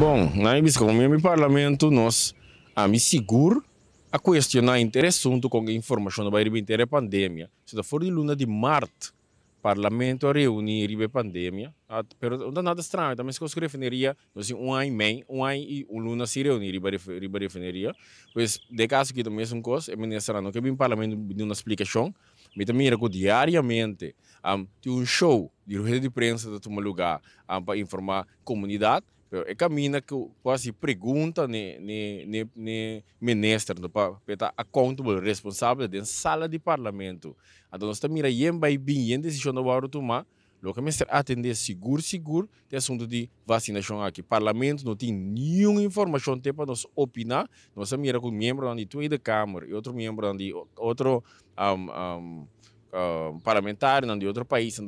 Bom, na como meu parlamento, nós a me seguro a questionar interessante com a informação da inteira pandemia. Se for de luna de março, parlamento a reunir a pandemia, pero não nada estranho, também se eu referiria, assim, um ano e meio, um ano e um luna se reunir a referiria, pois de caso que também são coisas, é ministra não que o parlamento de uma explicação, mas também era diariamente um, tem um show de rede de imprensa de um lugar um, para informar a comunidade, é caminho que quase pergunta ne ne ne ne ministro para estar accountable responsável da sala de parlamento. Então nós estamos aí vai bem decisão do varo tomar lo que ministro atender seguro seguro de assunto de vacinação aqui. Parlamento não tem nenhuma informação para nós opinar. Nós estamos com membro da tua câmara e outro membro de outro um, um, uh, parlamentar de outro país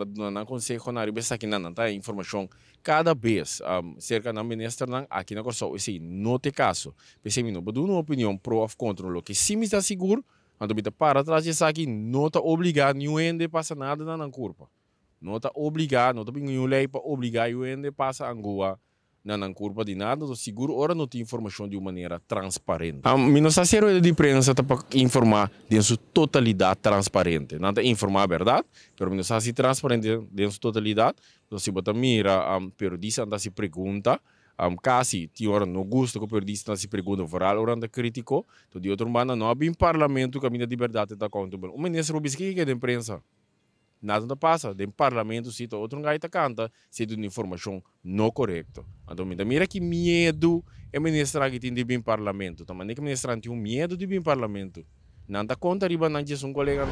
consegue na riba aqui não tá informação cada vez um, cerca da ministra não aqui na coisa esse não tem caso pensei não mas uma opinião pro ou contra o que sim está seguro então bita para trás de aqui não está obrigado nenhum ende passa nada na curva. Não está obrigado não está nenhum lei para obrigar o ende passa na não curva de nada, do seguro ora não tem informação de uma maneira transparente. A nossa série de imprensa está para informar de sua totalidade transparente. Não está informar a verdade, mas não está transparente de sua totalidade. Então, se você mira, um, periodista anda se pergunta, um, casi ti ora não gosta que o periodista se pergunta, oral ora anda crítico, então de outro modo não há bem parlamento que a minha liberdade está accountable. O ministro Rubinski que é de imprensa nada não passa. Dentro parlamento, se outro gaita canta, se de informação não correta. Então, mira que medo é ministrar que tem de vir parlamento. Também que ministrar tem um medo de vir parlamento. Não dá conta, riba, não é um colega.